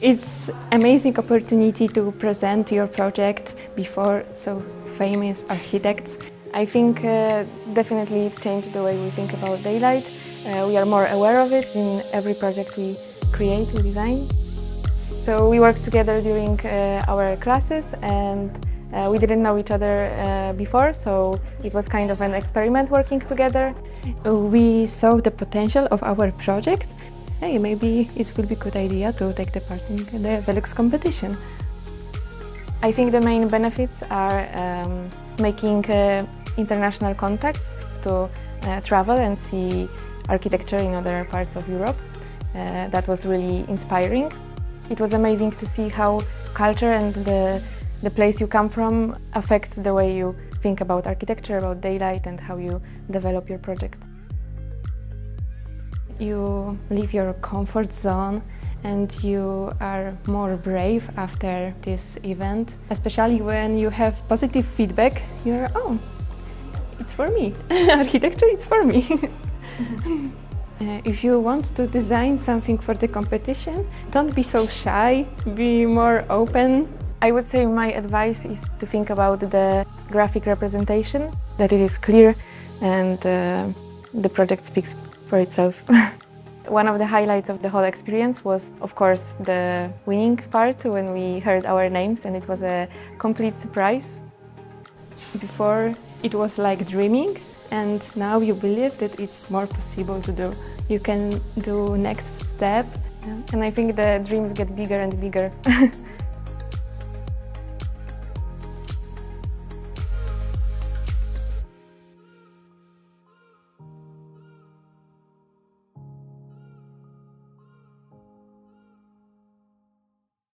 It's amazing opportunity to present your project before so famous architects. I think uh, definitely it changed the way we think about daylight. Uh, we are more aware of it in every project we create, we design. So we worked together during uh, our classes and uh, we didn't know each other uh, before, so it was kind of an experiment working together. We saw the potential of our project. Hey, maybe it will be a good idea to take the part in the Velux competition. I think the main benefits are um, making uh, international contacts to uh, travel and see architecture in other parts of Europe. Uh, that was really inspiring. It was amazing to see how culture and the, the place you come from affects the way you think about architecture, about daylight and how you develop your project. You leave your comfort zone and you are more brave after this event, especially when you have positive feedback. You're, oh, it's for me. Architecture, it's for me. uh, if you want to design something for the competition, don't be so shy, be more open. I would say my advice is to think about the graphic representation, that it is clear and uh, the project speaks for itself. One of the highlights of the whole experience was, of course, the winning part when we heard our names and it was a complete surprise. Before it was like dreaming and now you believe that it's more possible to do. You can do next step. And I think the dreams get bigger and bigger.